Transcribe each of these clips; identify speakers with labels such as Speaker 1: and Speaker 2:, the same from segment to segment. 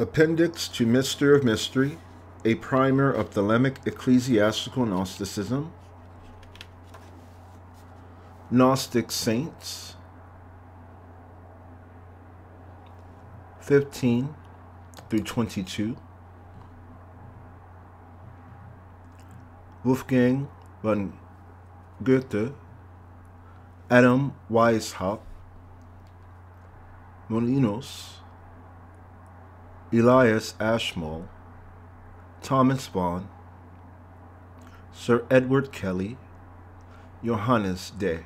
Speaker 1: Appendix to Mystery of Mystery, a primer of Thelemic ecclesiastical Gnosticism, Gnostic Saints, 15 through 22, Wolfgang von Goethe, Adam Weishaupt, Molinos, Elias Ashmole, Thomas Vaughan, Sir Edward Kelly, Johannes Dee.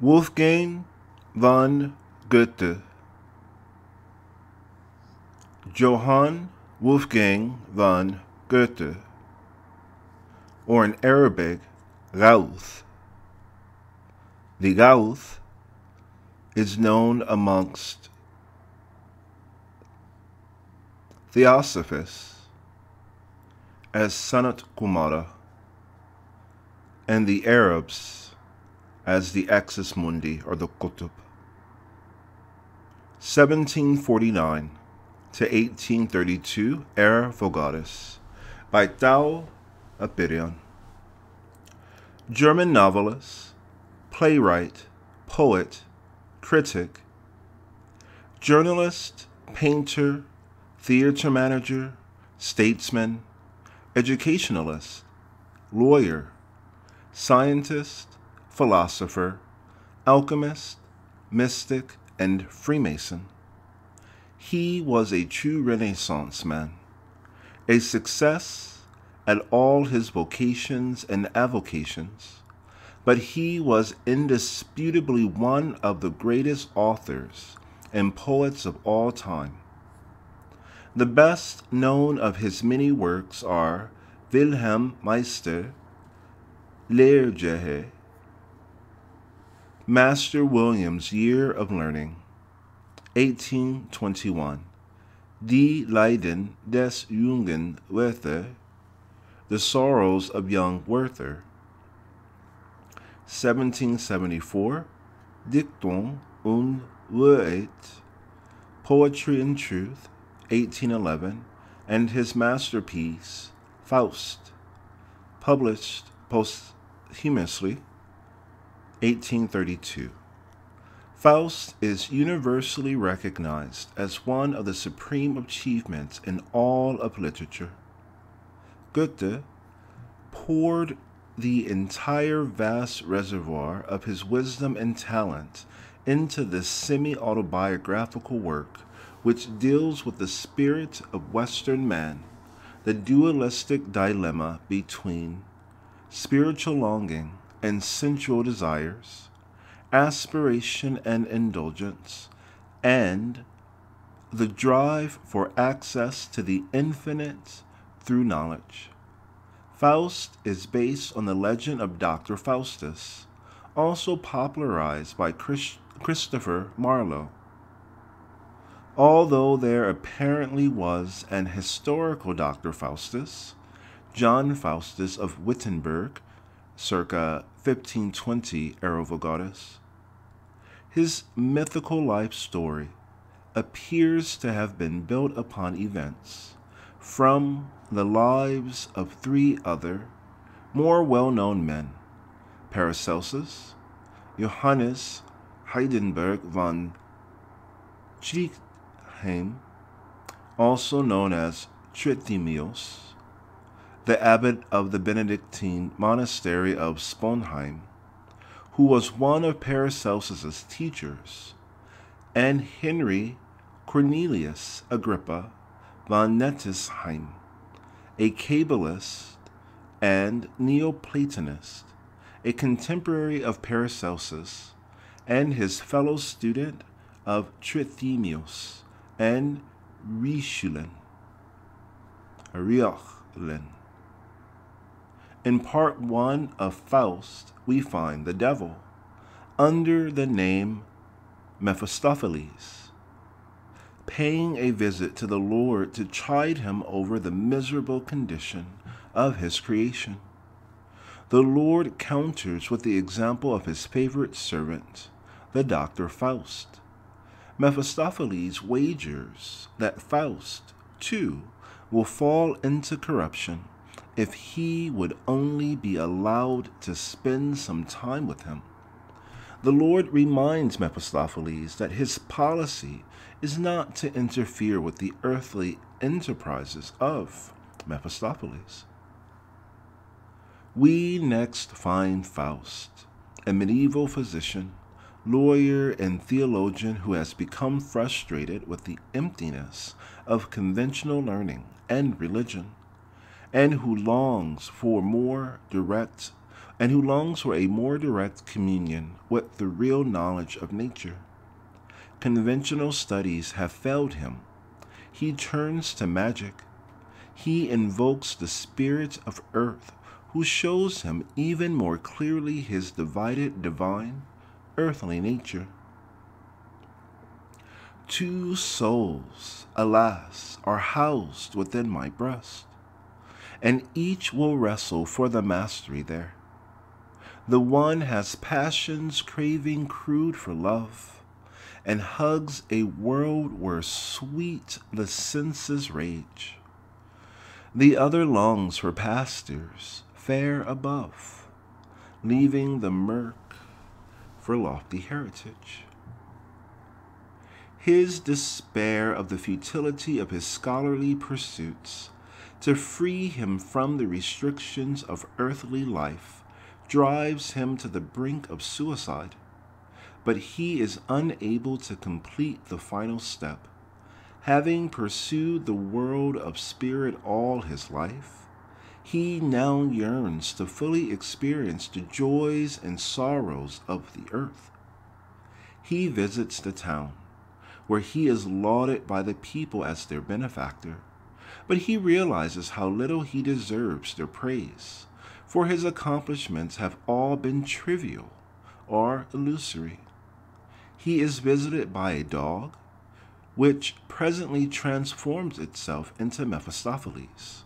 Speaker 1: Wolfgang von Goethe, Johann Wolfgang von Goethe, or in Arabic, Gauth. The Gauth is known amongst Theosophists as Sanat Kumara and the Arabs as the Axis Mundi or the Qutb. 1749 to 1832 Era Vulgaris by Tau Apiryon. German novelist, playwright, poet, critic, journalist, painter, theater manager, statesman, educationalist, lawyer, scientist, philosopher, alchemist, mystic, and Freemason. He was a true Renaissance man, a success at all his vocations and avocations, but he was indisputably one of the greatest authors and poets of all time. The best known of his many works are Wilhelm Meister, Lehrjahre, Master William's Year of Learning, 1821. Die Leiden des jungen Werther, The Sorrows of Young Werther, 1774. Dichtung und Wahrheit, Poetry and Truth, 1811, and his masterpiece, Faust, published posthumously, 1832. Faust is universally recognized as one of the supreme achievements in all of literature. Goethe poured the entire vast reservoir of his wisdom and talent into this semi autobiographical work, which deals with the spirit of Western man, the dualistic dilemma between spiritual longing and sensual desires aspiration and indulgence, and the drive for access to the infinite through knowledge. Faust is based on the legend of Dr. Faustus, also popularized by Chris- Christopher Marlowe. Although there apparently was an historical Dr. Faustus, John Faustus of Wittenberg, circa 1520 Era His mythical life story appears to have been built upon events from the lives of three other, more well known men Paracelsus, Johannes Heidenberg von Trichheim, also known as Trithemius, the abbot of the Benedictine monastery of Sponheim, who was one of Paracelsus's teachers, and Henry Cornelius Agrippa von Nettesheim, a Kabbalist and Neoplatonist, a contemporary of Paracelsus, and his fellow student of Trithemius and Richelieu. Reuchlin. In part one of Faust, we find the devil under the name Mephistopheles. paying a visit to the Lord to chide him over the miserable condition of his creation. The Lord counters with the example of his favorite servant, the doctor Faust. Mephistopheles wagers that Faust, too, will fall into corruption if he would only be allowed to spend some time with him. The Lord reminds Mephistopheles that his policy is not to interfere with the earthly enterprises of Mephistopheles. We next find Faust, a medieval physician, lawyer, and theologian who has become frustrated with the emptiness of conventional learning and religion, and who longs for more direct and who longs for a more direct communion with the real knowledge of nature. Conventional studies have failed him. He turns to magic. He invokes the spirit of earth, who shows him even more clearly his divided divine, earthly nature. Two souls, alas, are housed within my breast, and each will wrestle for the mastery there. The one has passions craving crude for love, and hugs a world where sweet the senses rage. The other longs for pastures fair above, leaving the murk for lofty heritage. His despair of the futility of his scholarly pursuits to free him from the restrictions of earthly life drives him to the brink of suicide, but he is unable to complete the final step. Having pursued the world of spirit all his life, he now yearns to fully experience the joys and sorrows of the earth. He visits the town, where he is lauded by the people as their benefactor, but he realizes how little he deserves their praise for his accomplishments have all been trivial or illusory. He is visited by a dog, which presently transforms itself into Mephistopheles.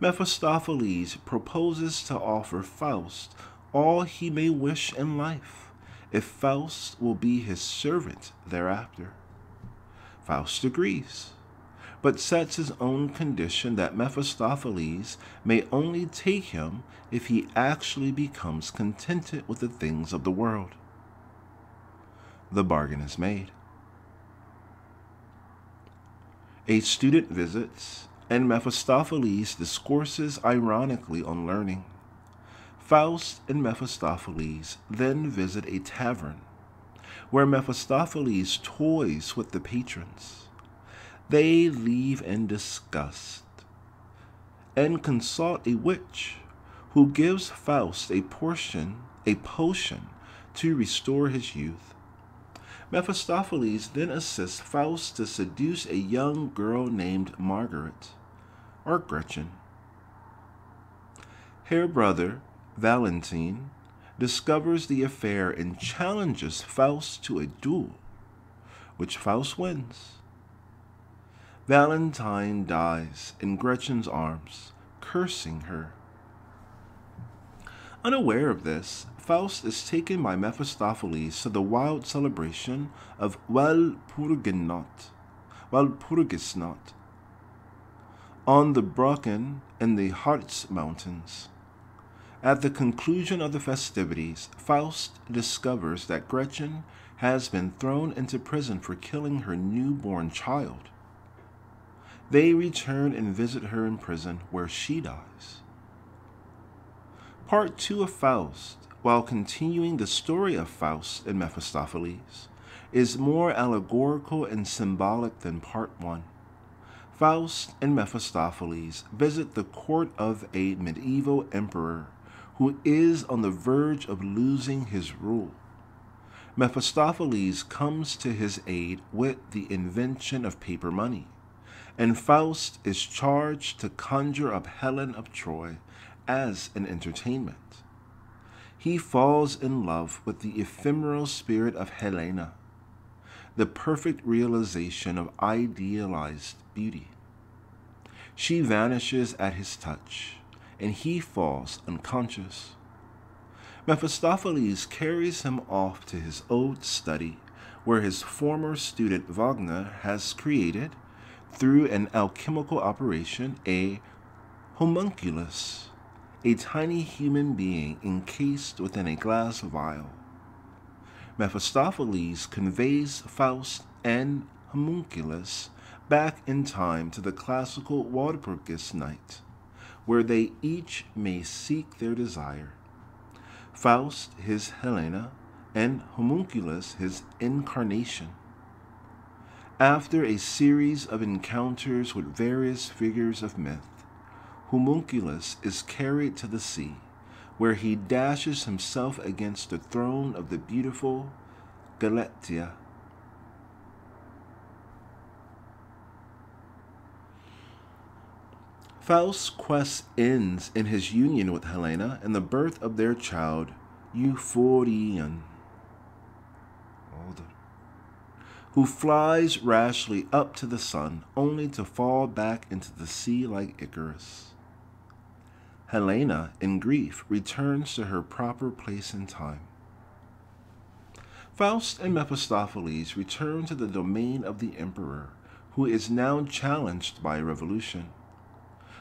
Speaker 1: Mephistopheles proposes to offer Faust all he may wish in life, if Faust will be his servant thereafter. Faust agrees but sets his own condition that Mephistopheles may only take him if he actually becomes contented with the things of the world. The bargain is made. A student visits, and Mephistopheles discourses ironically on learning. Faust and Mephistopheles then visit a tavern, where Mephistopheles toys with the patrons. They leave in disgust and consult a witch who gives Faust a portion, a potion to restore his youth. Mephistopheles then assists Faust to seduce a young girl named Margaret, or Gretchen. Her brother, Valentine, discovers the affair and challenges Faust to a duel, which Faust wins. Valentine dies in Gretchen's arms, cursing her. Unaware of this, Faust is taken by Mephistopheles to the wild celebration of Walpurgisnacht, Walpurgisnacht on the Brocken in the Harz Mountains. At the conclusion of the festivities, Faust discovers that Gretchen has been thrown into prison for killing her newborn child. They return and visit her in prison, where she dies. Part 2 of Faust, while continuing the story of Faust and Mephistopheles, is more allegorical and symbolic than Part 1. Faust and Mephistopheles visit the court of a medieval emperor who is on the verge of losing his rule. Mephistopheles comes to his aid with the invention of paper money and Faust is charged to conjure up Helen of Troy as an entertainment. He falls in love with the ephemeral spirit of Helena. the perfect realization of idealized beauty. She vanishes at his touch, and he falls unconscious. Mephistopheles carries him off to his old study, where his former student Wagner has created, through an alchemical operation, a homunculus, a tiny human being encased within a glass vial. Mephistopheles conveys Faust and homunculus back in time to the classical Walpurgis night, where they each may seek their desire. Faust his Helena, and Homunculus his incarnation. After a series of encounters with various figures of myth, Homunculus is carried to the sea, where he dashes himself against the throne of the beautiful Galatea. Faust's quest ends in his union with Helena and the birth of their child, Euphorion, who flies rashly up to the sun only to fall back into the sea like Icarus. Helena, in grief, returns to her proper place in time. Faust and Mephistopheles return to the domain of the emperor, who is now challenged by a revolution.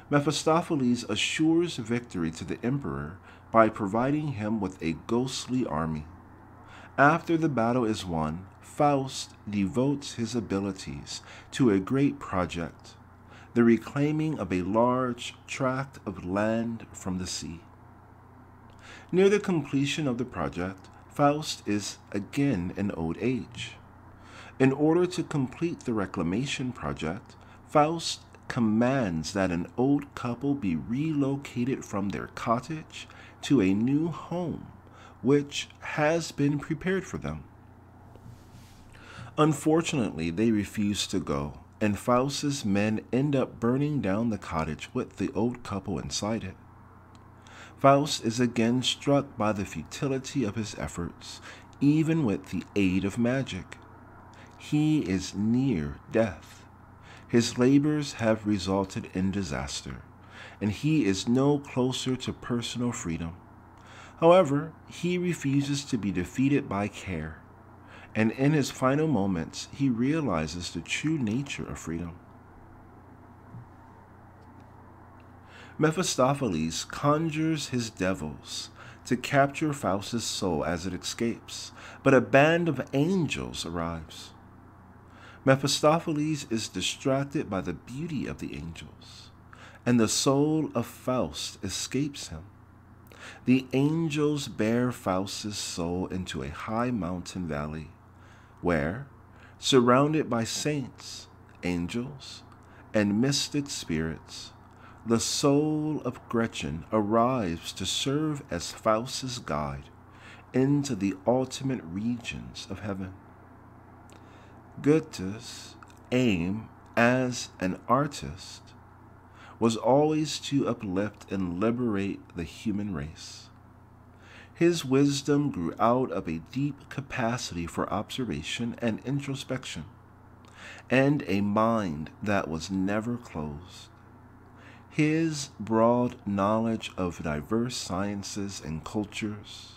Speaker 1: Mephistopheles assures victory to the emperor by providing him with a ghostly army. After the battle is won, Faust devotes his abilities to a great project, the reclaiming of a large tract of land from the sea. Near the completion of the project, Faust is again in old age. In order to complete the reclamation project, Faust commands that an old couple be relocated from their cottage to a new home, which has been prepared for them. Unfortunately, they refuse to go, and Faust's men end up burning down the cottage with the old couple inside it. Faust is again struck by the futility of his efforts, even with the aid of magic. He is near death. His labors have resulted in disaster, and he is no closer to personal freedom. However, he refuses to be defeated by care, and in his final moments, he realizes the true nature of freedom. Mephistopheles conjures his devils to capture Faust's soul as it escapes, but a band of angels arrives. Mephistopheles is distracted by the beauty of the angels, and the soul of Faust escapes him. The angels bear Faust's soul into a high mountain valley, where, surrounded by saints, angels, and mystic spirits, the soul of Gretchen arrives to serve as Faust's guide into the ultimate regions of heaven. Goethe's aim as an artist was always to uplift and liberate the human race. His wisdom grew out of a deep capacity for observation and introspection, and a mind that was never closed. His broad knowledge of diverse sciences and cultures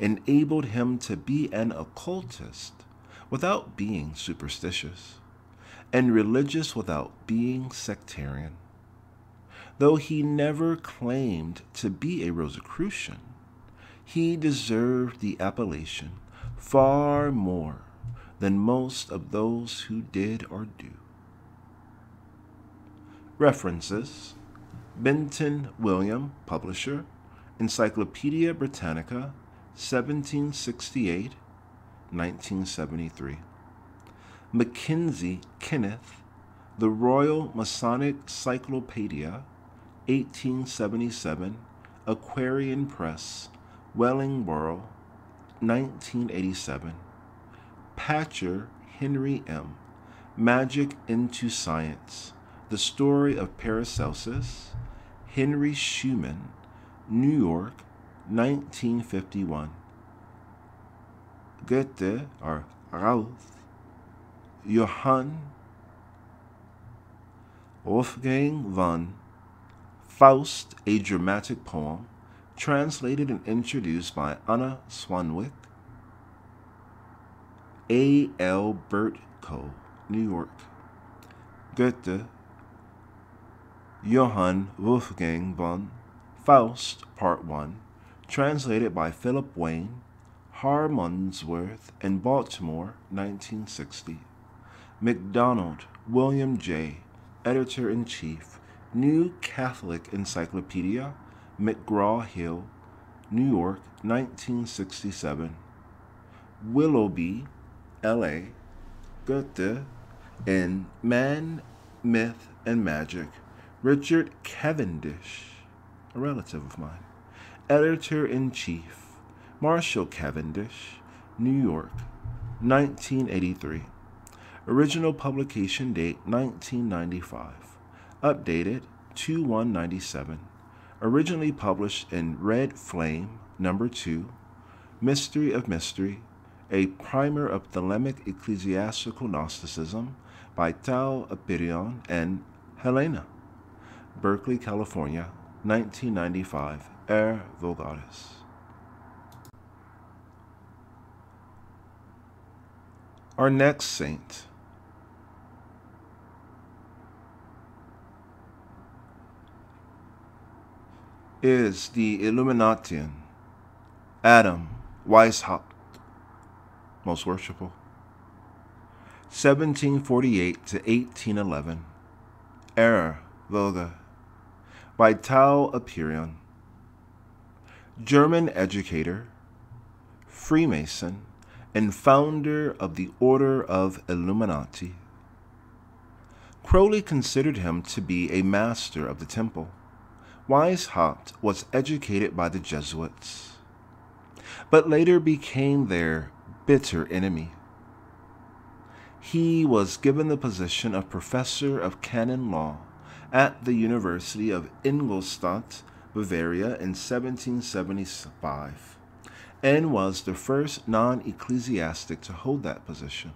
Speaker 1: enabled him to be an occultist without being superstitious, and religious without being sectarian. Though he never claimed to be a Rosicrucian, he deserved the appellation far more than most of those who did or do. References Benton William, publisher, Encyclopedia Britannica, 1768 1973. Mackenzie Kenneth, The Royal Masonic Cyclopedia, 1877, Aquarian Press, Wellingborough, 1987. Pachter Henry M. Magic into Science, The Story of Paracelsus, Henry Schuman, New York, 1951. Goethe, or Routh, Johann Wolfgang von Faust, a dramatic poem, translated and introduced by Anna Swanwick. A. L. Burt Co., New York. Goethe, Johann Wolfgang von Faust, Part 1, translated by Philip Wayne, Harmondsworth, and Baltimore, 1960. MacDonald, William J., Editor in Chief, New Catholic Encyclopedia, McGraw Hill, New York, 1967. Willoughby, L.A., Goethe, in Man, Myth, and Magic, Richard Cavendish, a relative of mine, Editor in Chief, Marshall Cavendish, New York, 1983. Original publication date 1995. Updated 2197. Originally published in Red Flame, number 2, Mystery of Mystery, a primer of Thelemic ecclesiastical Gnosticism by Tau Apiryon and Helena. Berkeley, California, 1995. Er Vulgaris. Our next saint is the Illuminatian Adam Weishaupt, most worshipful. 1748 to 1811, Era Vulga, by Tau Apiryon, German educator, Freemason, and founder of the Order of Illuminati. Crowley considered him to be a master of the temple. Weishaupt was educated by the Jesuits, but later became their bitter enemy. He was given the position of professor of canon law at the University of Ingolstadt, Bavaria in 1775, and was the first non ecclesiastic to hold that position.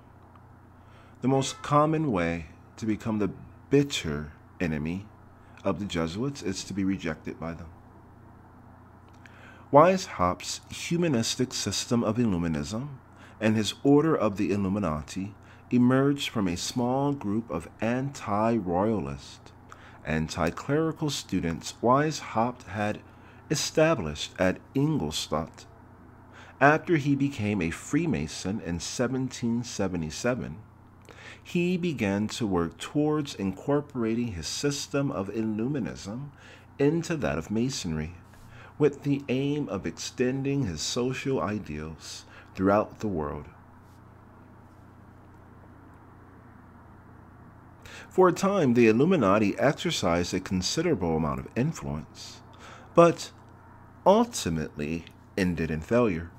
Speaker 1: The most common way to become the bitter enemy of the Jesuits is to be rejected by them. Weishaupt's humanistic system of Illuminism and his order of the Illuminati emerged from a small group of anti-royalist, anti-clerical students Weishaupt had established at Ingolstadt. After he became a Freemason in 1777, he began to work towards incorporating his system of Illuminism into that of Masonry, with the aim of extending his social ideals throughout the world. For a time, the Illuminati exercised a considerable amount of influence, but ultimately ended in failure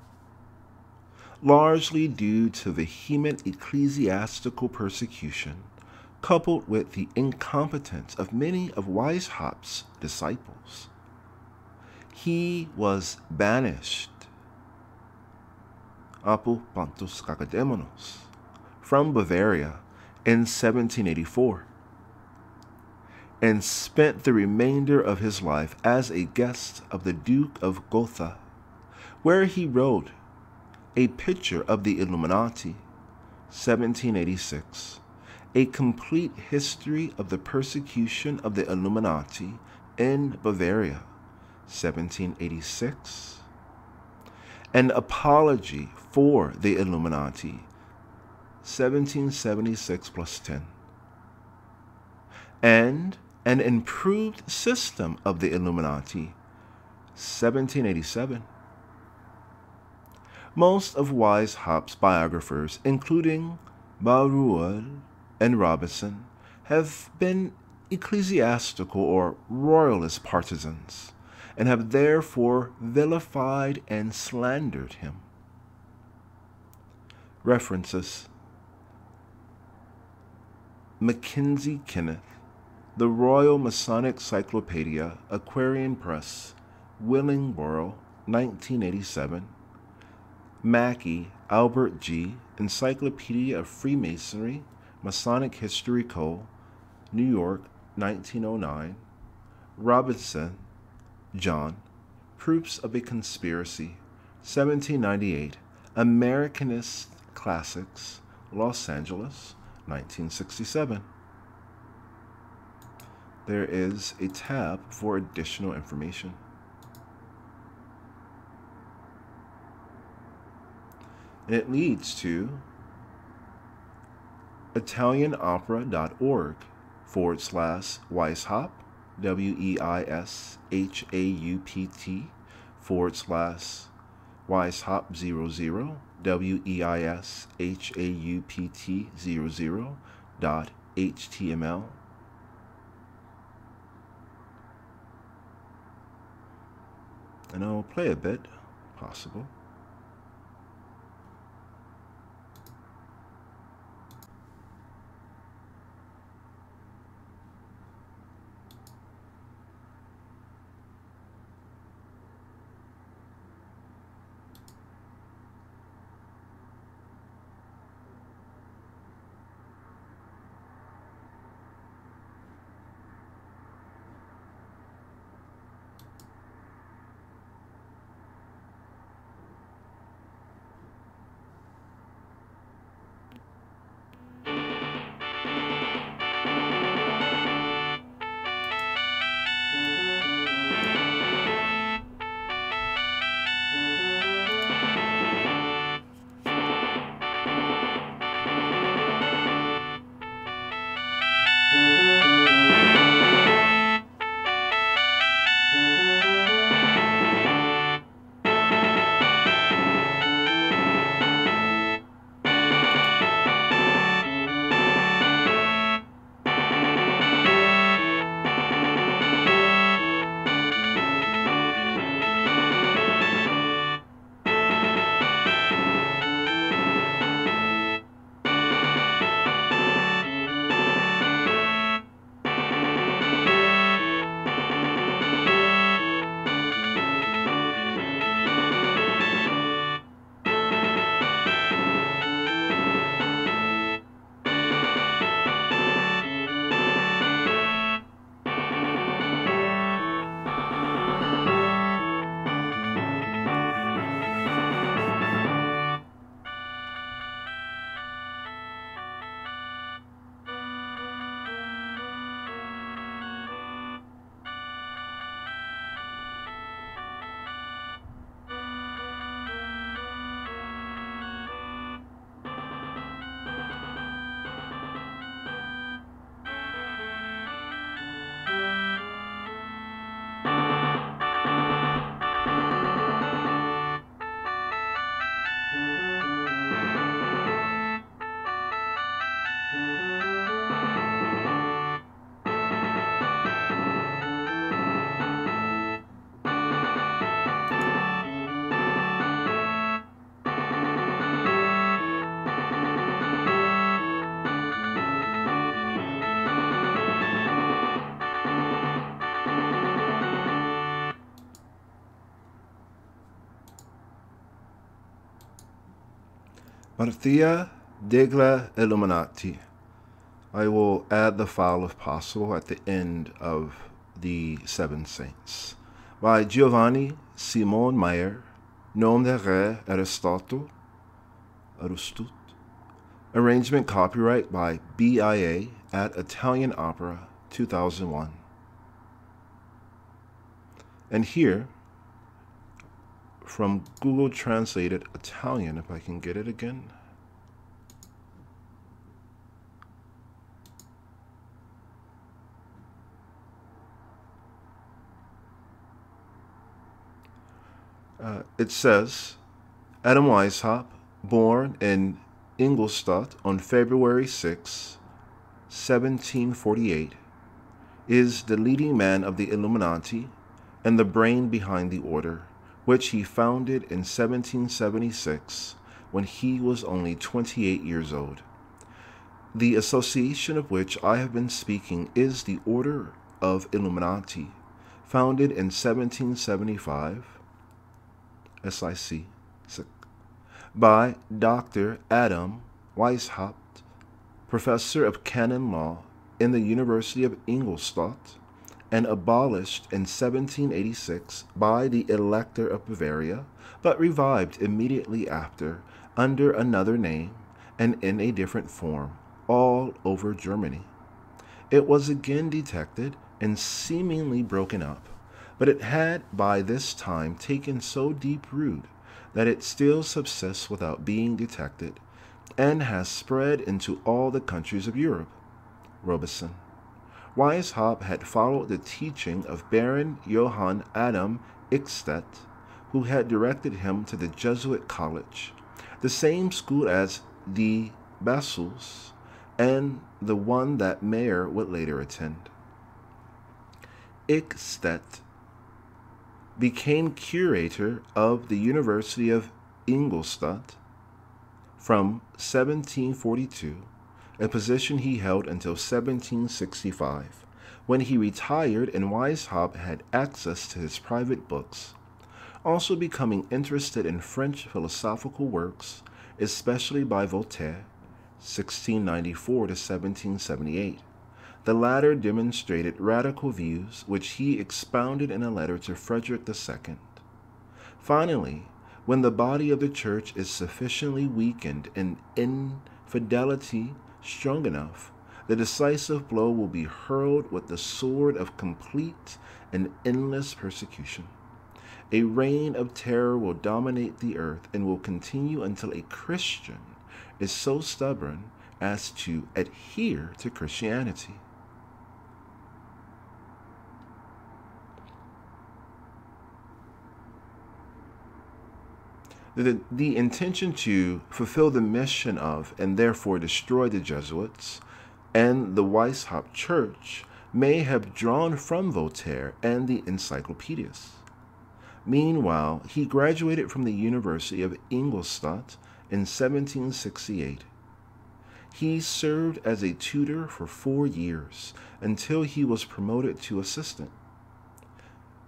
Speaker 1: largely due to vehement ecclesiastical persecution, coupled with the incompetence of many of Weishaupt's disciples. He was banished Apu Pontus Cacodämonos from Bavaria in 1784 and spent the remainder of his life as a guest of the Duke of Gotha, where he wrote a Picture of the Illuminati, 1786. A Complete History of the Persecution of the Illuminati in Bavaria, 1786. An Apology for the Illuminati, 1776 plus 10. And An Improved System of the Illuminati, 1787. Most of Weishaupt's biographers, including Barruel and Robison, have been ecclesiastical or royalist partisans and have therefore vilified and slandered him. References Mackenzie Kenneth, The Royal Masonic Cyclopedia, Aquarian Press, Wellingborough, 1987. Mackey, Albert G., Encyclopedia of Freemasonry, Masonic History Co., New York, 1909. Robinson, John. Proofs of a Conspiracy, 1798. Americanist Classics, Los Angeles, 1967. There is a tab for additional information. It leads to ItalianOpera.org forward slash Weishaupt, W E I S H A U P T forward slash Weishaupt 00, W E I S H A U P T 00 dot HTML. And I'll play a bit, possible. Marthia degla Illuminati. I will add the file if possible at the end of the Seven Saints. By Giovanni Simon Meyer, Nom de Re Aristotle, Aristut. Arrangement copyright by BIA at Italian Opera 2001. And here, from Google Translated Italian, if I can get it again. Uh, it says Adam Weishaupt, born in Ingolstadt on February 6, 1748, is the leading man of the Illuminati and the brain behind the order which he founded in 1776 when he was only 28 years old. The association of which I have been speaking is the Order of Illuminati, founded in 1775, SIC, by Dr. Adam Weishaupt professor of canon law in the University of Ingolstadt, and abolished in 1786 by the Elector of Bavaria, but revived immediately after under another name and in a different form all over Germany. It was again detected and seemingly broken up, but it had by this time taken so deep root that it still subsists without being detected and has spread into all the countries of Europe. Robison. Weishaupt had followed the teaching of Baron Johann Adam Ickstatt, who had directed him to the Jesuit college, the same school as the Basuls, and the one that Mayer would later attend. Ickstatt became curator of the University of Ingolstadt from 1742 a position he held until 1765, when he retired and Weishaupt had access to his private books, also becoming interested in French philosophical works, especially by Voltaire, 1694 to 1778. The latter demonstrated radical views which he expounded in a letter to Frederick II. Finally, when the body of the church is sufficiently weakened in infidelity strong enough, the decisive blow will be hurled with the sword of complete and endless persecution. A reign of terror will dominate the earth and will continue until a Christian is so stubborn as to adhere to Christianity. The, the intention to fulfill the mission of and therefore destroy the Jesuits and the Weishaupt Church may have drawn from Voltaire and the encyclopedias. Meanwhile, he graduated from the University of Ingolstadt in 1768. He served as a tutor for four years until he was promoted to assistant.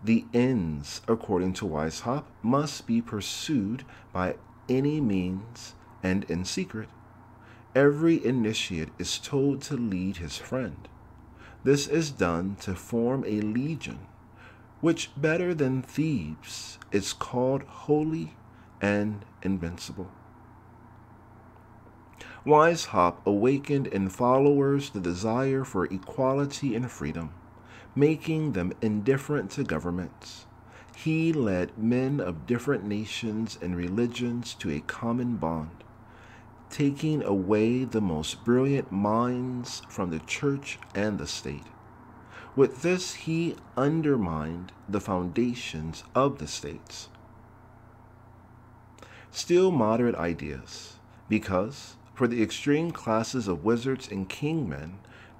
Speaker 1: The ends, according to Weishaupt, must be pursued by any means and in secret. Every initiate is told to lead his friend. This is done to form a legion, which, better than Thebes, is called holy and invincible. Weishaupt awakened in followers the desire for equality and freedom making them indifferent to governments. He led men of different nations and religions to a common bond, taking away the most brilliant minds from the church and the state. With this, he undermined the foundations of the states. Still moderate ideas, because for the extreme classes of wizards and kingmen,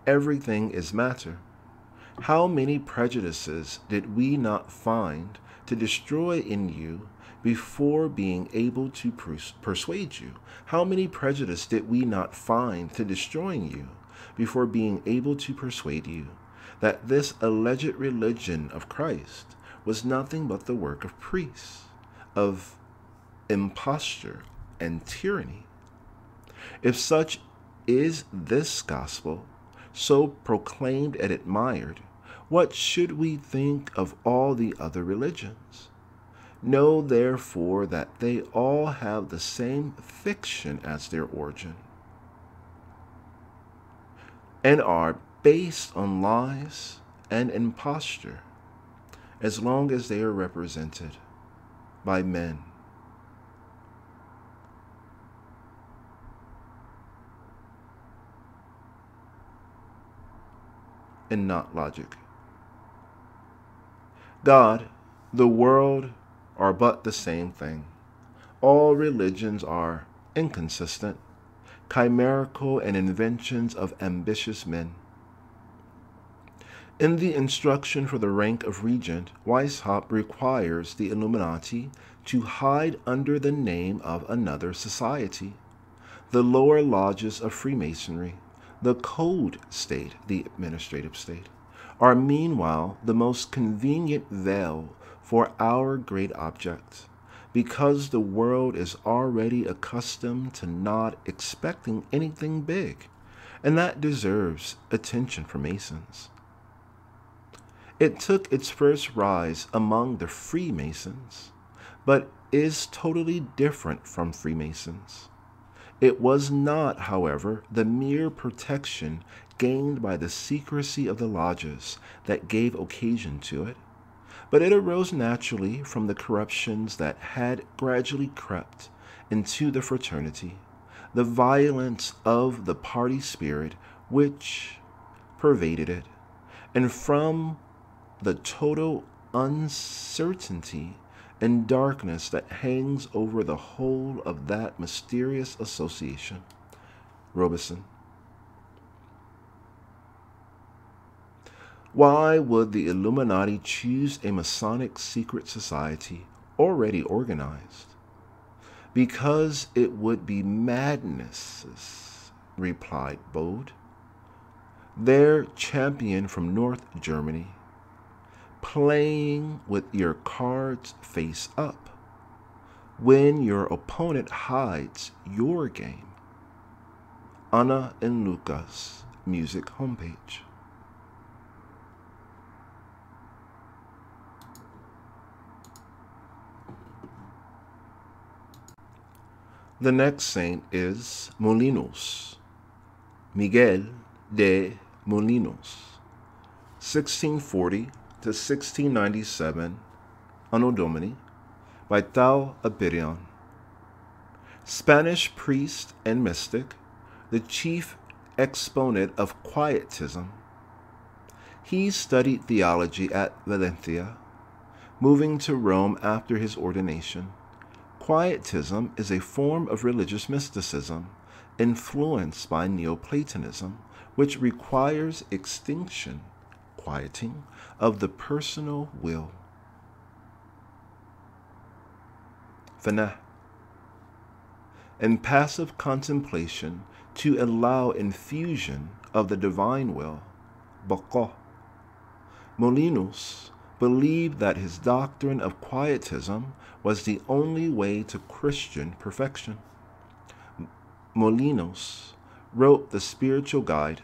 Speaker 1: everything is matter. How many prejudices did we not find to destroy in you before being able to pers persuade you? How many prejudices did we not find to destroying you before being able to persuade you that this alleged religion of Christ was nothing but the work of priests, of imposture and tyranny? If such is this gospel, so proclaimed and admired, what should we think of all the other religions? Know therefore that they all have the same fiction as their origin and are based on lies and imposture as long as they are represented by men. And not logic. God, the world are but the same thing. All religions are inconsistent, chimerical, and inventions of ambitious men. In the instruction for the rank of regent, Weishaupt requires the Illuminati to hide under the name of another society, the lower lodges of Freemasonry, the code state, the administrative state are meanwhile the most convenient veil for our great object, because the world is already accustomed to not expecting anything big, and that deserves attention from Masons. It took its first rise among the Freemasons, but is totally different from Freemasons. It was not, however, the mere protection gained by the secrecy of the lodges that gave occasion to it, but it arose naturally from the corruptions that had gradually crept into the fraternity, the violence of the party spirit which pervaded it, and from the total uncertainty and darkness that hangs over the whole of that mysterious association. Robison. Why would the Illuminati choose a Masonic secret society already organized? Because it would be madness, replied Bode. Their champion from North Germany playing with your cards face up when your opponent hides your game. Anna and Lucas music homepage. The next saint is Molinos, Miguel de Molinos, 1640 to 1697, Anno Domini, by Tau Apiryon. Spanish priest and mystic, the chief exponent of Quietism. He studied theology at Valencia, moving to Rome after his ordination. Quietism is a form of religious mysticism influenced by Neoplatonism, which requires extinction quieting of the personal will. Fana. And passive contemplation to allow infusion of the divine will. Boko. Molinos believed that his doctrine of quietism was the only way to Christian perfection. Molinos wrote The Spiritual Guide,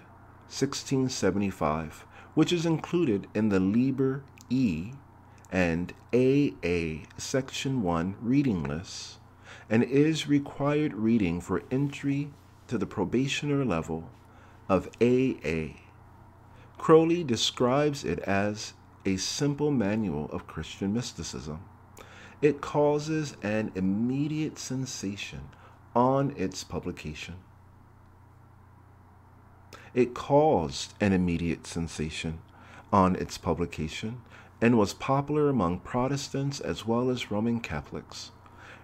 Speaker 1: 1675, which is included in the Liber E and AA Section 1 reading lists and is required reading for entry to the probationer level of AA. Crowley describes it as a simple manual of Christian mysticism. It causes an immediate sensation on its publication. It caused an immediate sensation on its publication and was popular among Protestants as well as Roman Catholics.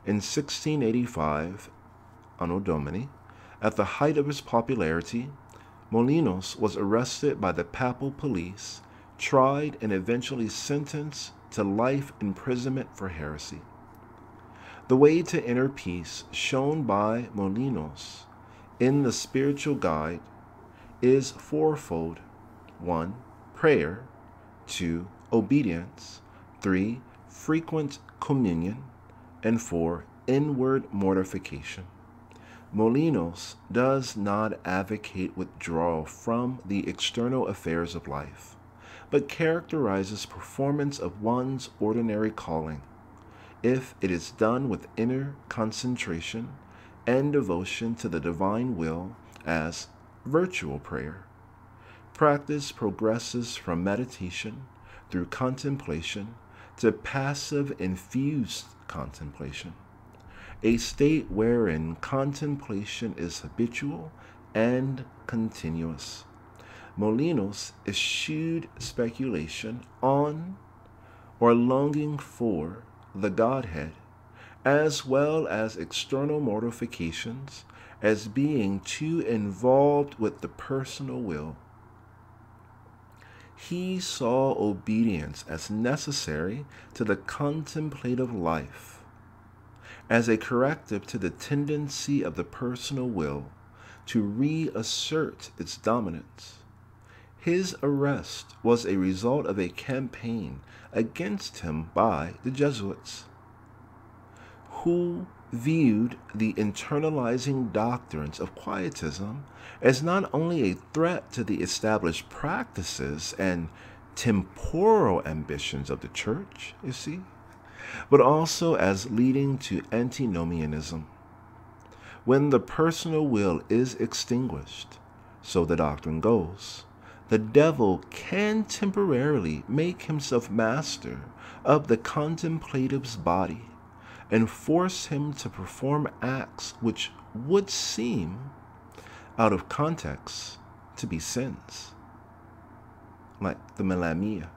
Speaker 1: In 1685, Anno Domini, at the height of his popularity, Molinos was arrested by the papal police, tried, and eventually sentenced to life imprisonment for heresy. The way to inner peace shown by Molinos in the spiritual guide is fourfold 1. Prayer, 2. Obedience, 3. Frequent communion, and 4. Inward mortification. Molinos does not advocate withdrawal from the external affairs of life, but characterizes performance of one's ordinary calling if it is done with inner concentration and devotion to the divine will as virtual prayer. Practice progresses from meditation through contemplation to passive infused contemplation, a state wherein contemplation is habitual and continuous. Molinos eschewed speculation on or longing for the Godhead, as well as external mortifications as being too involved with the personal will. He saw obedience as necessary to the contemplative life, as a corrective to the tendency of the personal will to reassert its dominance. His arrest was a result of a campaign against him by the Jesuits, who viewed the internalizing doctrines of Quietism as not only a threat to the established practices and temporal ambitions of the church, you see, but also as leading to antinomianism. When the personal will is extinguished, so the doctrine goes, the devil can temporarily make himself master of the contemplative's body and force him to perform acts which would seem, out of context, to be sins, like the melamia.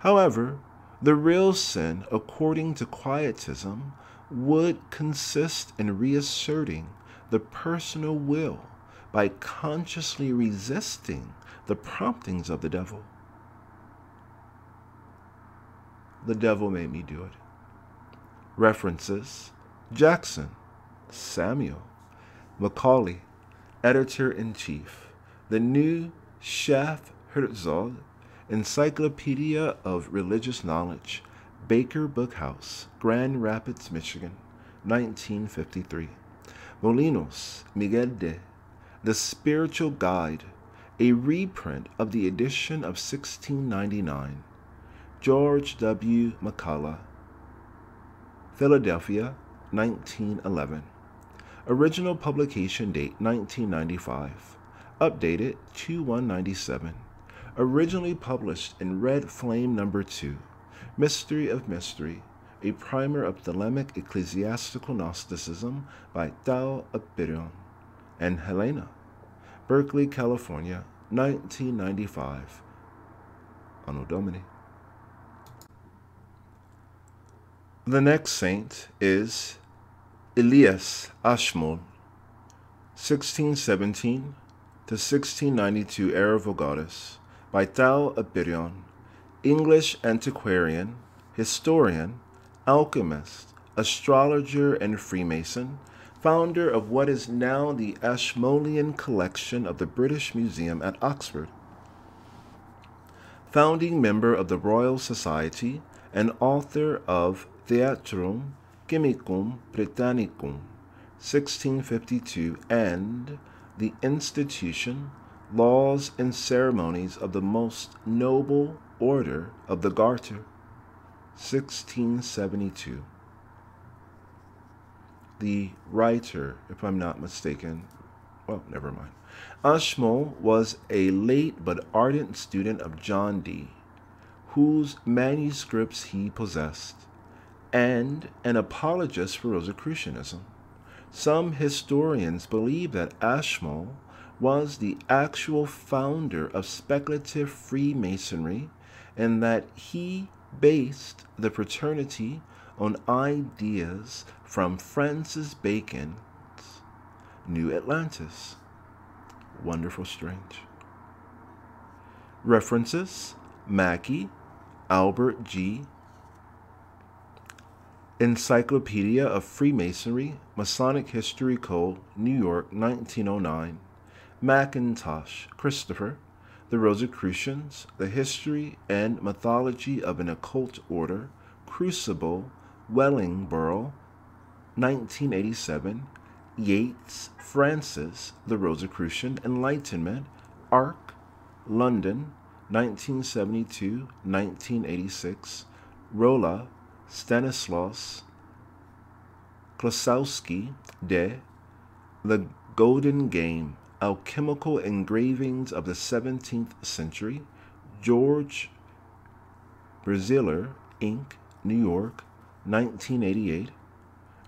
Speaker 1: However, the real sin, according to Quietism, would consist in reasserting the personal will by consciously resisting the promptings of the devil. The devil made me do it. References Jackson, Samuel, Macaulay, Editor in Chief, The New Schaff Herzog, Encyclopedia of Religious Knowledge, Baker Bookhouse, Grand Rapids, Michigan, 1953. Molinos, Miguel de, The Spiritual Guide, a reprint of the edition of 1699. George W. McCullough, Philadelphia, 1911. Original publication date 1995. Updated 2197. Originally published in Red Flame Number 2. Mystery of Mystery, a primer of Thelemic ecclesiastical Gnosticism by Tau Apiryon and Helena. Berkeley, California, 1995. Anno Domini. The next saint is Elias Ashmole, 1617 to 1692 era Vulgaris, by Tau Apiryon, English antiquarian, historian, alchemist, astrologer, and Freemason, founder of what is now the Ashmolean collection of the British Museum at Oxford. Founding member of the Royal Society and author of Theatrum Chemicum Britannicum, 1652, and The Institution, Laws and Ceremonies of the Most Noble Order of the Garter, 1672 the writer, if I'm not mistaken. Well, never mind. Ashmole was a late but ardent student of John Dee, whose manuscripts he possessed, and an apologist for Rosicrucianism. Some historians believe that Ashmole was the actual founder of speculative Freemasonry and that he based the fraternity on ideas from Francis Bacon's New Atlantis. Wonderful Strange. References Mackey, Albert G. Encyclopedia of Freemasonry, Masonic History Code, New York, 1909. McIntosh, Christopher. The Rosicrucians, The History and Mythology of an Occult Order, Crucible, Wellingborough, 1987, Yates, Frances, The Rosicrucian Enlightenment, Arc, London, 1972 1986, Rola, Stanislaus, Klossowski, De, The Golden Game, Alchemical Engravings of the 17th Century, George Braziller, Inc., New York, 1988.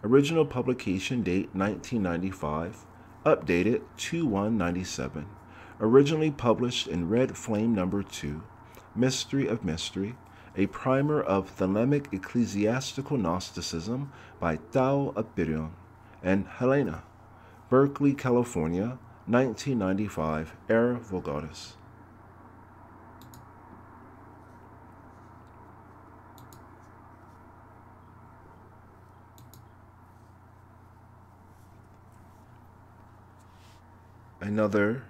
Speaker 1: Original publication date 1995. Updated 2197. Originally published in Red Flame Number 2. Mystery of Mystery. A primer of Thelemic ecclesiastical Gnosticism by Tau Apiryon and Helena. Berkeley, California, 1995. Era Vulgaris. Another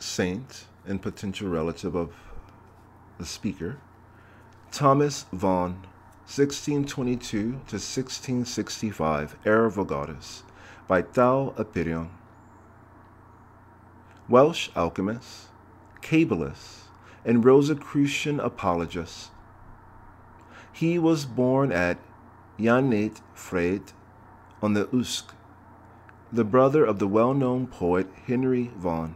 Speaker 1: saint and potential relative of the speaker, Thomas Vaughan, 1622 to 1665, Era Vulgaris, by Tau Apiryon. Welsh alchemist, Kabbalist, and Rosicrucian apologist. He was born at Llanelli Fred on the Usk, the brother of the well-known poet Henry Vaughan.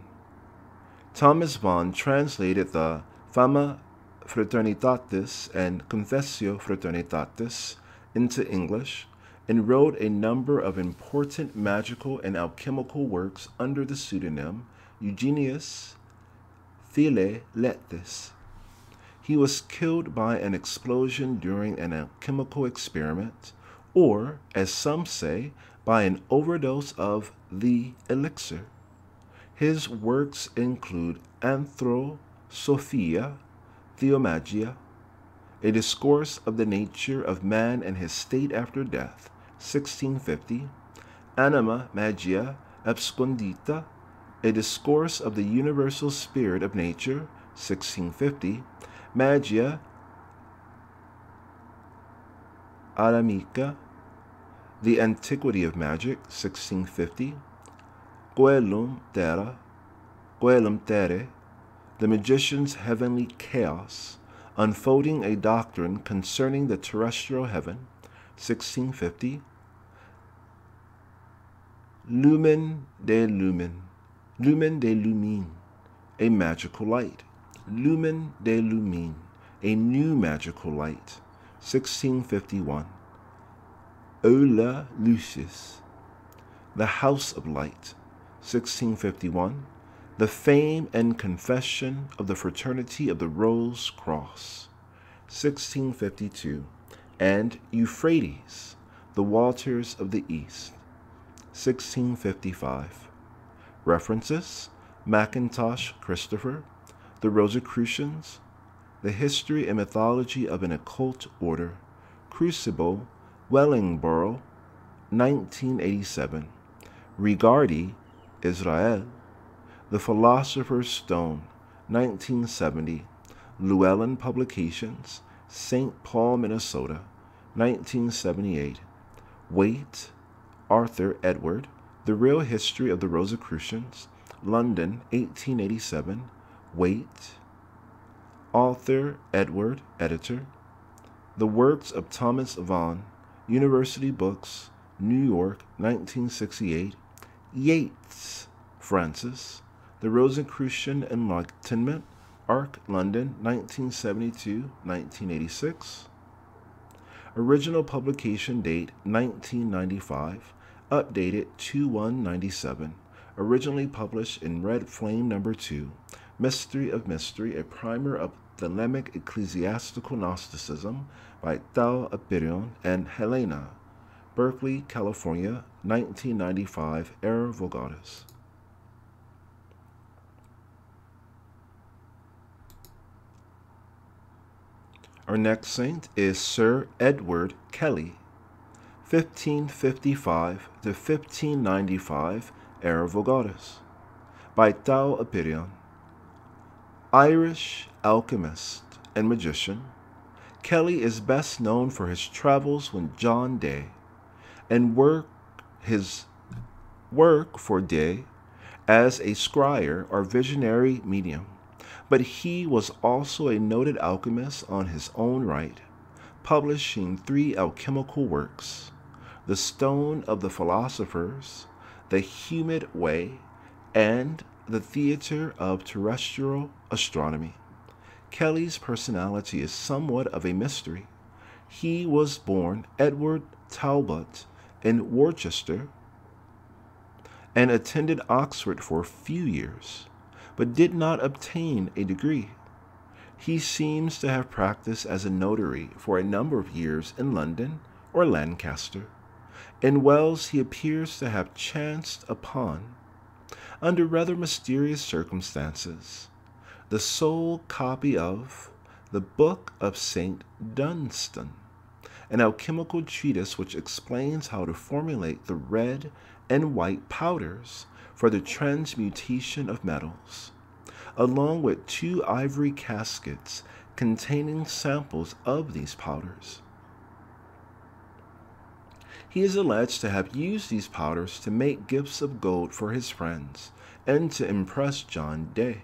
Speaker 1: Thomas Vaughan translated the Fama Fraternitatis and Confessio Fraternitatis into English and wrote a number of important magical and alchemical works under the pseudonym Eugenius Philalethes. He was killed by an explosion during an alchemical experiment, or, as some say, by an overdose of the elixir. His works include Anthrosophia, Theomagia, a discourse of the nature of man and his state after death, 1650, Anima Magia Abscondita, a discourse of the universal spirit of nature, 1650, Magia Adamica, The Antiquity of Magic, 1650, Coelum Terra, Coelum Terre, the magician's heavenly chaos, unfolding a doctrine concerning the terrestrial heaven, 1650. Lumen de Lumen, Lumen de Lumine, a magical light. Lumen de Lumine, a new magical light, 1651. Aula Lucis, the House of Light, 1651 the fame and confession of the Fraternity of the Rose Cross, 1652, and Euphrates, the Waters of the East, 1655. References McIntosh Christopher, The Rosicrucians, The History and Mythology of an Occult Order, Crucible, Wellingborough, 1987. Regardie, Israel, the Philosopher's Stone, 1970, Llewellyn Publications, St. Paul, Minnesota, 1978. Waite, Arthur Edward, The Real History of the Rosicrucians, London, 1887. Waite, Arthur Edward, editor. The Works of Thomas Vaughan, University Books, New York, 1968. Yates, Frances. The Rosicrucian Enlightenment, Arc, London, 1972-1986. Original publication date 1995, updated 2197. Originally published in Red Flame Number 2, Mystery of Mystery, a primer of Thelemic Ecclesiastical Gnosticism by Tau Apiryon and Helena, Berkeley, California, 1995, Era Vulgaris. Our next saint is Sir Edward Kelly, 1555 to 1595, Era Vulgaris, by Tau Apiryon. Irish alchemist and magician, Kelly is best known for his travels with John Dee and work his work for Dee as a scryer or visionary medium. But he was also a noted alchemist on his own right, publishing three alchemical works The Stone of the Philosophers, The Humid Way, and The Theatre of Terrestrial Astronomy. Kelly's personality is somewhat of a mystery. He was born Edward Talbot in Worcester and attended Oxford for a few years but did not obtain a degree. He seems to have practiced as a notary for a number of years in London or Lancaster. In Wells, he appears to have chanced upon, under rather mysterious circumstances, the sole copy of the Book of St. Dunstan, an alchemical treatise which explains how to formulate the red and white powders for the transmutation of metals, along with two ivory caskets containing samples of these powders. He is alleged to have used these powders to make gifts of gold for his friends and to impress John Dee.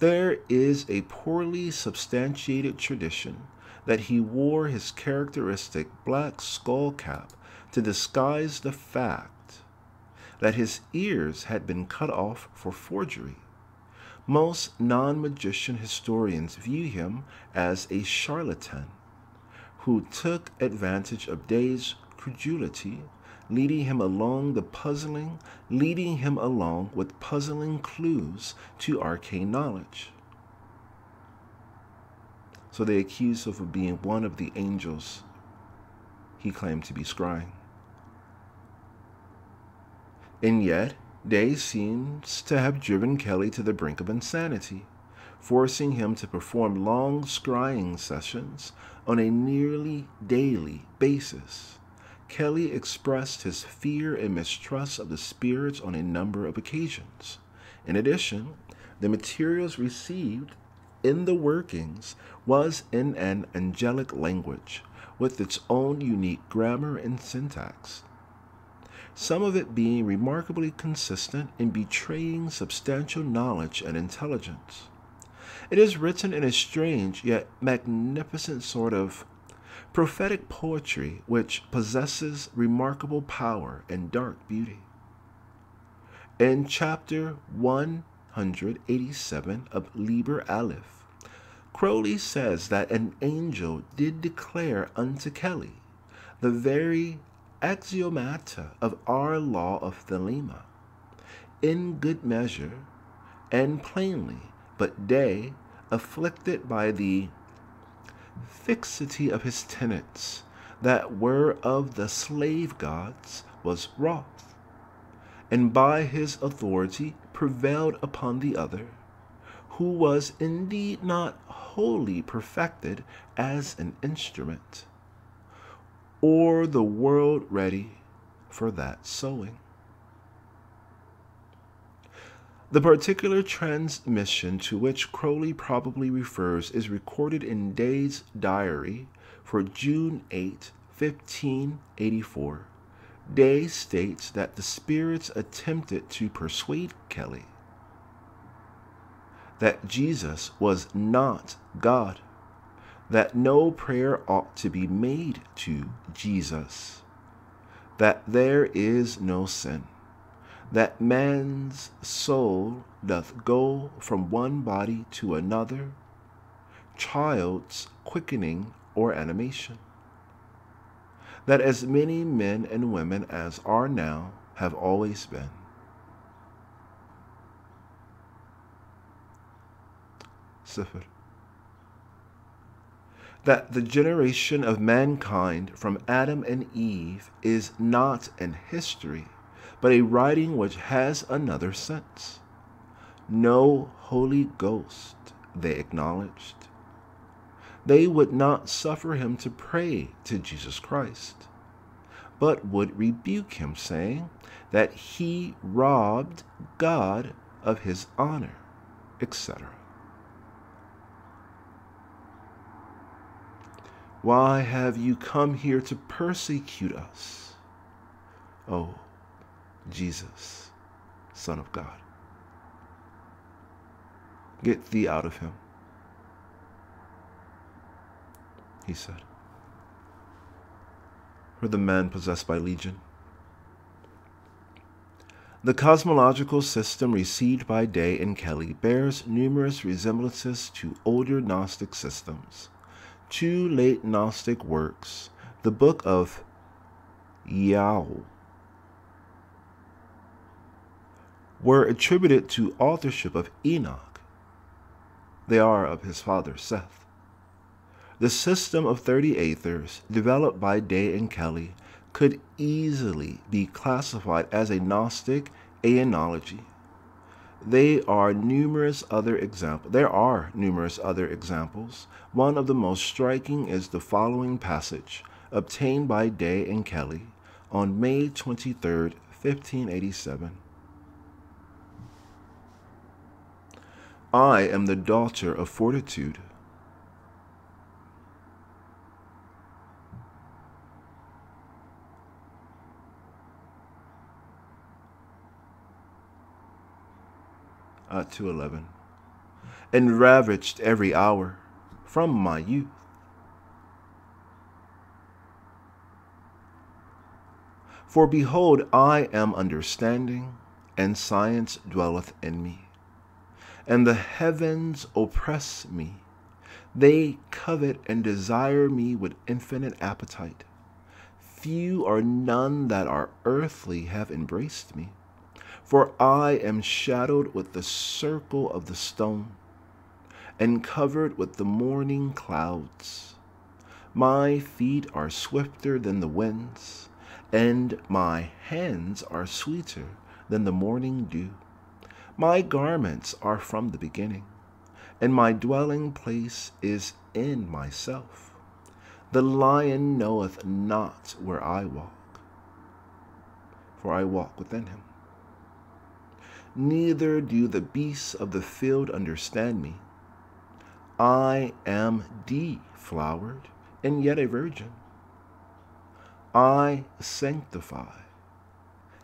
Speaker 1: There is a poorly substantiated tradition that he wore his characteristic black skull cap to disguise the fact that his ears had been cut off for forgery. Most non magician historians view him as a charlatan who took advantage of Dee's credulity, leading him along the puzzling, leading him along with puzzling clues to arcane knowledge. So they accused him of being one of the angels he claimed to be scrying. And yet, Dee seems to have driven Kelly to the brink of insanity, forcing him to perform long scrying sessions on a nearly daily basis. Kelly expressed his fear and mistrust of the spirits on a number of occasions. In addition, the materials received in the workings was in an angelic language with its own unique grammar and syntax, some of it being remarkably consistent in betraying substantial knowledge and intelligence. It is written in a strange yet magnificent sort of prophetic poetry which possesses remarkable power and dark beauty. In chapter 187 of Liber Aleph, Crowley says that an angel did declare unto Kelly the very axiomata of our law of Thelema, in good measure and plainly, but Dee, afflicted by the fixity of his tenets that were of the slave gods, was wroth, and by his authority prevailed upon the other, who was indeed not wholly perfected as an instrument, or the world ready for that sowing. The particular transmission to which Crowley probably refers is recorded in Dee's diary for June 8, 1584. Dee states that the spirits attempted to persuade Kelly that Jesus was not God, that no prayer ought to be made to Jesus, that there is no sin that man's soul doth go from one body to another, child's quickening or animation. That as many men and women as are now have always been. Sifr. That the generation of mankind from Adam and Eve is not an history but a writing which has another sense. No Holy Ghost, they acknowledged. They would not suffer him to pray to Jesus Christ, but would rebuke him, saying that he robbed God of his honor, etc. Why have you come here to persecute us? Oh, Jesus, Son of God. Get thee out of him, he said. For the man possessed by legion. The cosmological system received by Dee and Kelly bears numerous resemblances to older Gnostic systems. Two late Gnostic works, the Book of Jeu were attributed to authorship of Enoch. They are of his father Seth. The system of 30 Aethyrs developed by Dee and Kelly could easily be classified as a Gnostic aeonology. They are numerous other examples. There are numerous other examples. One of the most striking is the following passage, obtained by Dee and Kelly on May 23, 1587. I am the daughter of fortitude. Uh, 211 and ravaged every hour from my youth. For behold, I am understanding, and science dwelleth in me. And the heavens oppress me. They covet and desire me with infinite appetite. Few or none that are earthly have embraced me. For I am shadowed with the circle of the stone, and covered with the morning clouds. My feet are swifter than the winds and my hands are sweeter than the morning dew. My garments are from the beginning, and my dwelling place is in myself. The lion knoweth not where I walk, for I walk within him. Neither do the beasts of the field understand me. I am deflowered and yet a virgin. I sanctify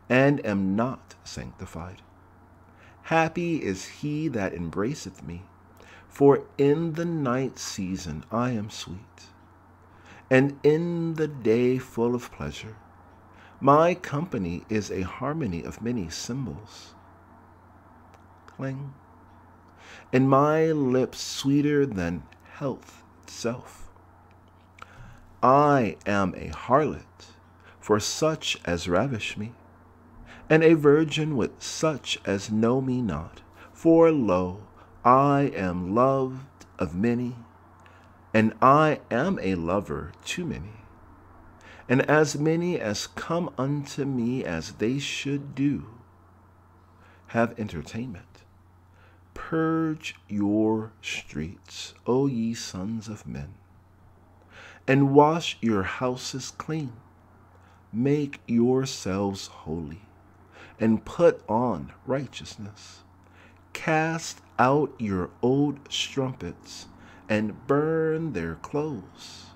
Speaker 1: and am not sanctified. Happy is he that embraceth me, for in the night season I am sweet, and in the day full of pleasure. My company is a harmony of many cymbals. Cling. And my lips sweeter than health itself. I am a harlot for such as ravish me, and a virgin with such as know me not. For lo, I am loved of many, and I am a lover to many. And as many as come unto me as they should do, have entertainment. Purge your streets, O ye sons of men and wash your houses clean. Make yourselves holy, and put on righteousness. Cast out your old strumpets, and burn their clothes.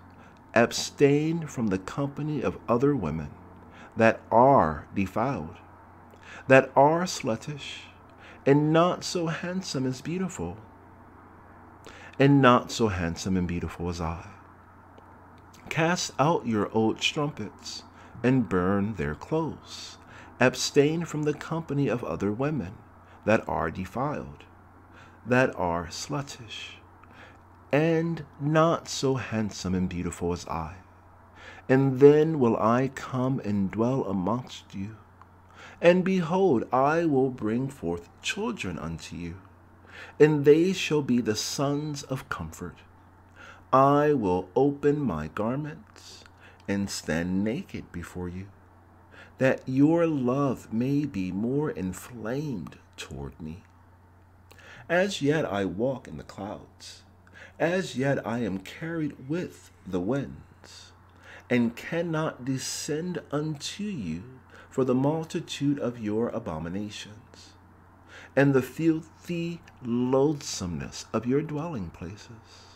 Speaker 1: Abstain from the company of other women that are defiled, that are sluttish, and not so handsome as beautiful, and not so handsome and beautiful as I. Cast out your old strumpets and burn their clothes. Abstain from the company of other women that are defiled, that are sluttish, and not so handsome and beautiful as I. And then will I come and dwell amongst you. And behold, I will bring forth children unto you, and they shall be the sons of comfort. I will open my garments and stand naked before you, that your love may be more inflamed toward me. As yet I walk in the clouds, as yet I am carried with the winds, and cannot descend unto you for the multitude of your abominations, and the filthy loathsomeness of your dwelling places.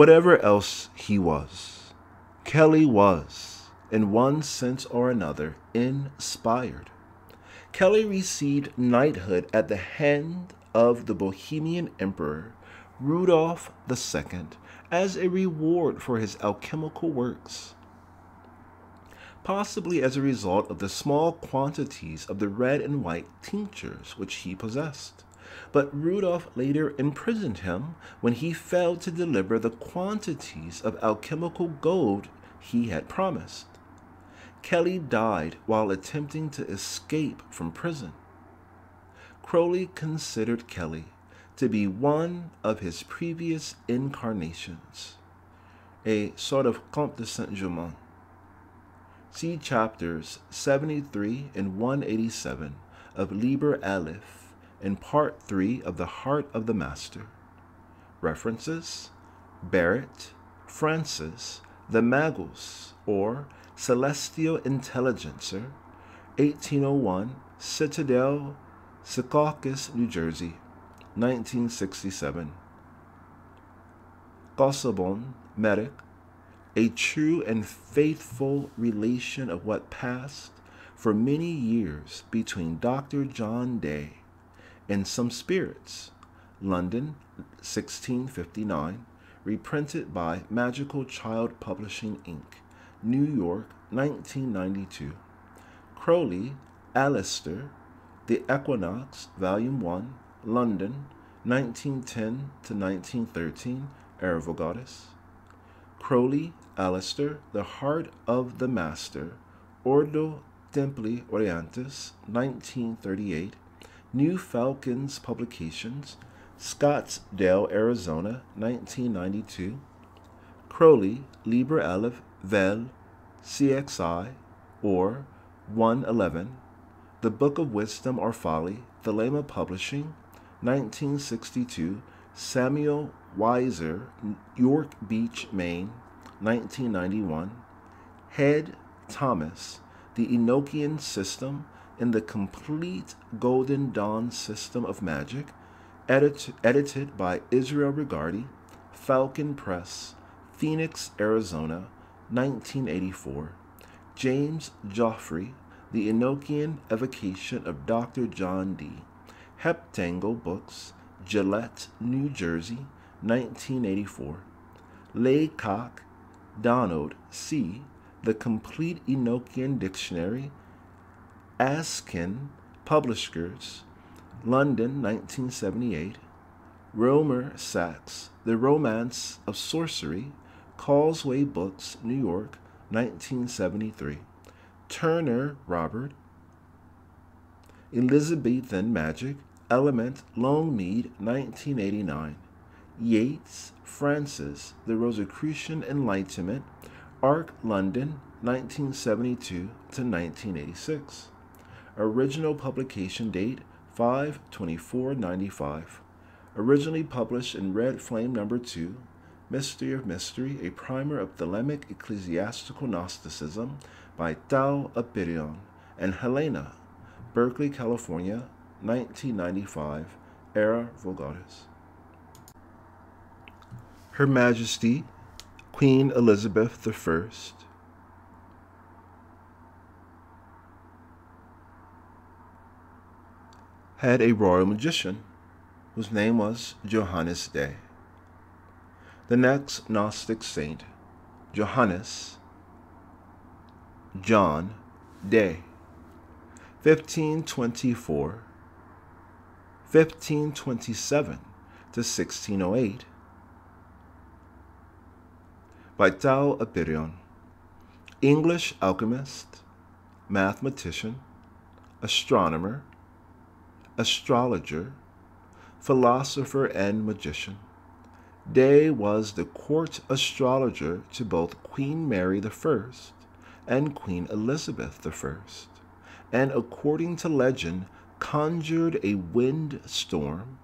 Speaker 1: Whatever else he was, Kelly was, in one sense or another, inspired. Kelly received knighthood at the hand of the Bohemian Emperor Rudolph II as a reward for his alchemical works, possibly as a result of the small quantities of the red and white tinctures which he possessed but Rudolph later imprisoned him when he failed to deliver the quantities of alchemical gold he had promised. Kelly died while attempting to escape from prison. Crowley considered Kelly to be one of his previous incarnations, a sort of Comte de Saint-Germain. See chapters 73 and 187 of Liber Aleph in Part 3 of The Heart of the Master. References Barrett, Francis, The Magus, or Celestial Intelligencer, 1801, Citadel, Secaucus, New Jersey, 1967. Casaubon, Meric, a true and faithful relation of what passed for many years between Dr. John Dee and some spirits, London, 1659, reprinted by Magical Child Publishing, Inc., New York, 1992. Crowley, Aleister, The Equinox, Volume 1, London, 1910 to 1913, Erival Goddess. Crowley, Aleister, The Heart of the Master, Ordo Templi Orientis, 1938, New Falcons Publications, Scottsdale, Arizona, 1992. Crowley, Liber Aleph, Vel, CXI, or 111, The Book of Wisdom or Folly, Thelema Publishing, 1962, Samuel Weiser, York Beach, Maine, 1991. Head Thomas, The Enochian System in the Complete Golden Dawn System of Magic, edit- edited by Israel Regardie, Falcon Press, Phoenix, Arizona, 1984. James Geoffrey, The Enochian Evocation of Dr. John Dee, Heptangle Books, Gillette, New Jersey, 1984. Laycock, Donald C., The Complete Enochian Dictionary, Askin Publishers, London, 1978. Rohmer Sax, The Romance of Sorcery, Causeway Books, New York, 1973. Turner Robert, Elizabethan Magic, Element, Longmead, 1989. Yates, Frances, The Rosicrucian Enlightenment, Arc London, 1972 to 1986. Original publication date 5 24 95. Originally published in Red Flame Number 2, Mystery of Mystery, a primer of Thelemic ecclesiastical Gnosticism by Tau Apiryon and Helena, Berkeley, California, 1995, Era Vulgaris. Her Majesty, Queen Elizabeth I, had a royal magician whose name was Johannes Dee. The next Gnostic saint, Johannes John Dee, 1524, 1527 to 1608, by Tau Apiryon, English alchemist, mathematician, astronomer, astrologer, philosopher, and magician. Dee was the court astrologer to both Queen Mary I and Queen Elizabeth I, and according to legend, conjured a wind storm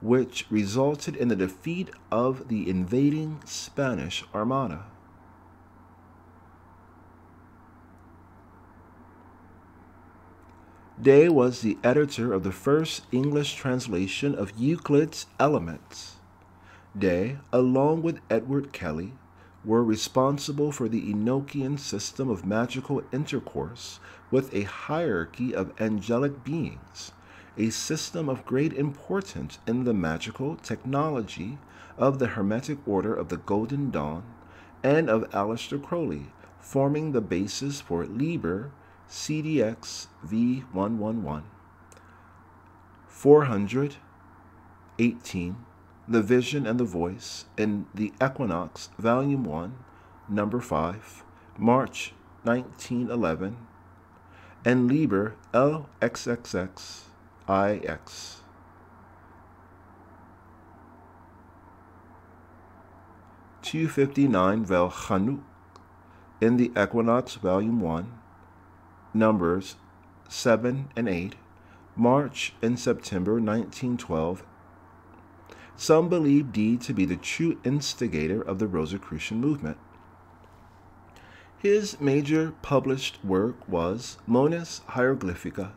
Speaker 1: which resulted in the defeat of the invading Spanish Armada. Dee was the editor of the first English translation of Euclid's Elements. Dee, along with Edward Kelly, were responsible for the Enochian system of magical intercourse with a hierarchy of angelic beings a system of great importance in the magical technology of the Hermetic Order of the Golden Dawn and of Aleister Crowley, forming the basis for Liber CDX V111. 418 The Vision and the Voice in the Equinox, Volume 1, Number 5, March 1911, and Liber LXXX IX. Two fifty nine Vel Chanokh in the Equinox Volume One, numbers seven and eight, March and September 1912. Some believe Dee to be the true instigator of the Rosicrucian movement. His major published work was Monas Hieroglyphica,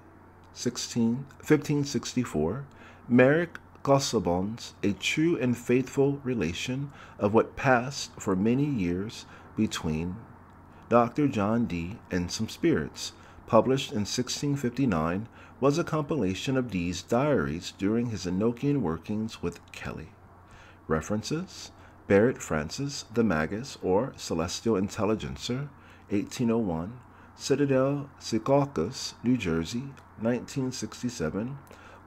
Speaker 1: 16, 1564, Meric Casaubon's A True and Faithful Relation of What Passed for Many Years Between Dr. John Dee and Some Spirits, published in 1659, was a compilation of Dee's diaries during his Enochian workings with Kelly. References Barrett Francis, The Magus, or Celestial Intelligencer, 1801, Citadel Secaucus, New Jersey, 1967,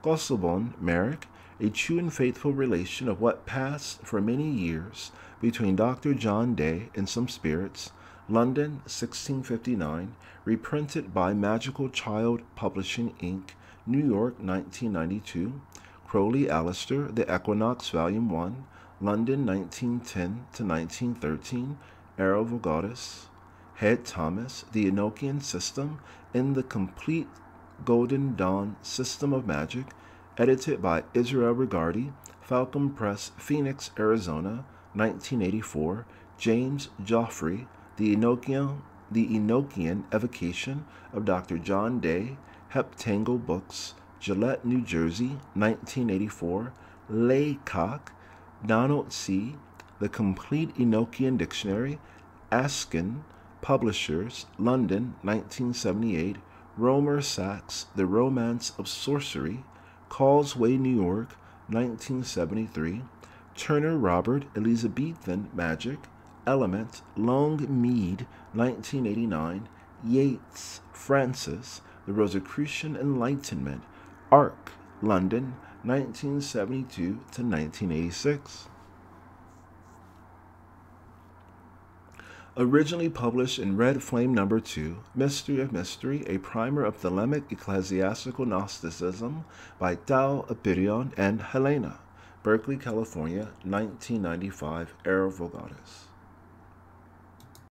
Speaker 1: Casaubon, Meric, A True and Faithful Relation of What Passed for Many Years Between Dr. John Dee and Some Spirits, London, 1659, reprinted by Magical Child Publishing, Inc., New York, 1992. Crowley Aleister, The Equinox, Volume 1, London, 1910 to 1913. Era Vulgaris. Head Thomas, The Enochian System in the Complete Golden Dawn System of Magic, edited by Israel Regardie, Falcon Press, Phoenix, Arizona, 1984. James Geoffrey, the Enochian, the Enochian Evocation of Dr. John Dee, Heptangle Books, Gillette, New Jersey, 1984. Laycock, Donald C., The Complete Enochian Dictionary, Askin, Publishers, London, 1978. Rohmer Sax, The Romance of Sorcery, Causeway, New York, 1973. Turner Robert, Elizabethan Magic, Element, Long Mead, 1989, Yates, Frances, The Rosicrucian Enlightenment, Ark, London, 1972 to 1986. Originally published in Red Flame Number 2, Mystery of Mystery, a primer of Thelemic ecclesiastical Gnosticism by Tau Apiryon and Helena. Berkeley, California, 1995, Era Vulgaris.